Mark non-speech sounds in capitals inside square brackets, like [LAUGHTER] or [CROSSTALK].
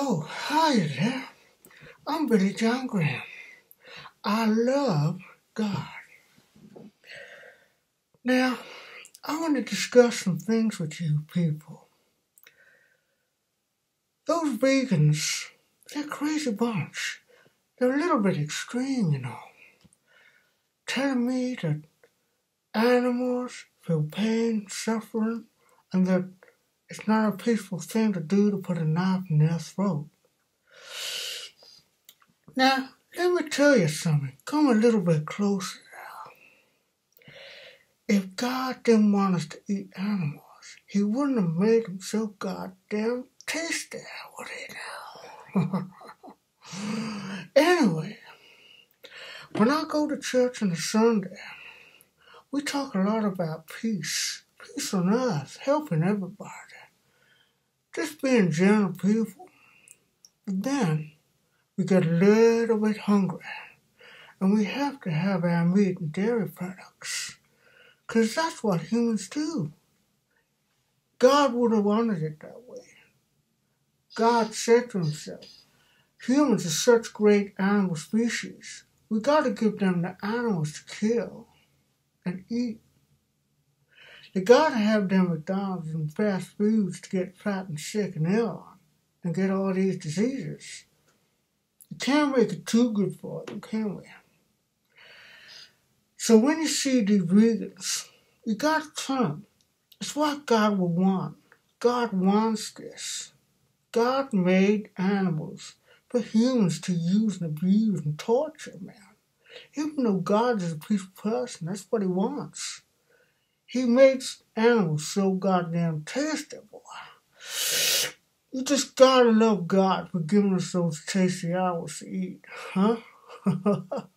Oh, hi there. I'm Billy John Graham. I love God. Now, I want to discuss some things with you people. Those vegans, they're a crazy bunch. They're a little bit extreme, you know. Telling me that animals feel pain, suffering, and that it's not a peaceful thing to do to put a knife in their throat. Now, let me tell you something. Come a little bit closer now. If God didn't want us to eat animals, He wouldn't have made them so goddamn tasty, would He now? [LAUGHS] anyway, when I go to church on a Sunday, we talk a lot about peace, peace on earth, helping everybody just being gentle people. But then we get a little bit hungry and we have to have our meat and dairy products because that's what humans do. God would have wanted it that way. God said to himself, humans are such great animal species. We got to give them the animals to kill and eat. You gotta have them McDonald's and fast foods to get fat and sick and ill and get all these diseases. You can't make it too good for them, can we? So when you see these vegans, you gotta tell it's what God would want. God wants this. God made animals for humans to use and abuse and torture, man. Even though God is a peaceful person, that's what he wants. He makes animals so goddamn tasty, boy. You just gotta love God for giving us those tasty animals to eat, huh? [LAUGHS]